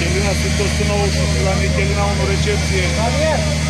Michelina, sunt 191 la Michelina, 1 recepție. Daniel!